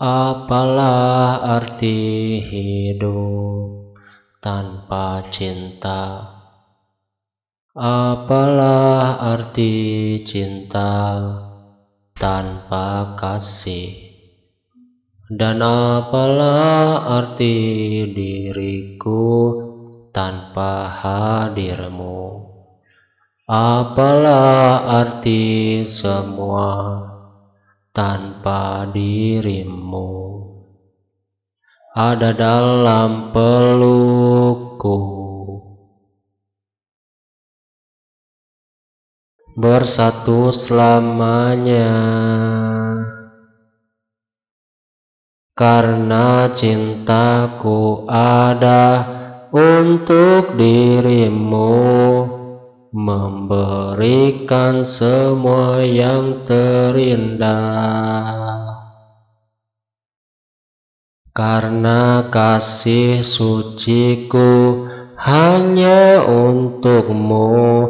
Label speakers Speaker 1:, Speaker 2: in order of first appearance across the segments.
Speaker 1: Apalah arti hidup tanpa cinta? Apalah arti cinta tanpa kasih? Dan apalah arti diriku tanpa hadirmu? Apalah arti semua tanpa dirimu. Ada dalam pelukku bersatu selamanya. Karena cintaku ada untuk dirimu memberikan semua yang terindah. Karena kasih suciku hanya untukmu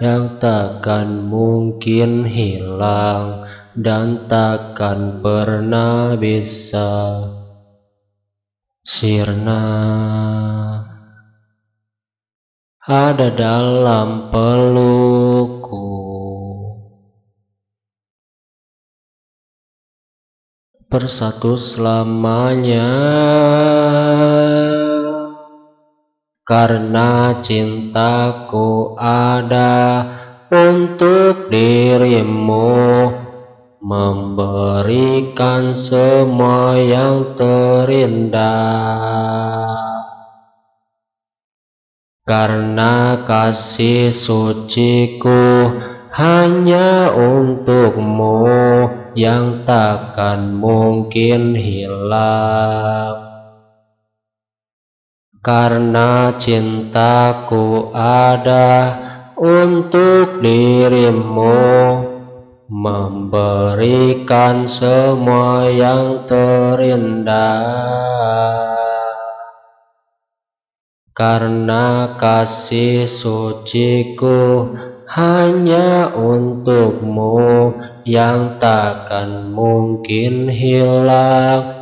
Speaker 1: yang takkan mungkin hilang dan takkan pernah bisa sirna ada dalam pelukku bersatu selamanya. Karena cintaku ada untuk dirimu. Memberikan semua yang terindah karena kasih suciku hanya untukmu yang takkan mungkin hilang. Karena cintaku ada untuk dirimu memberikan semua yang terindah karena kasih suciku hanya untukmu yang takkan mungkin hilang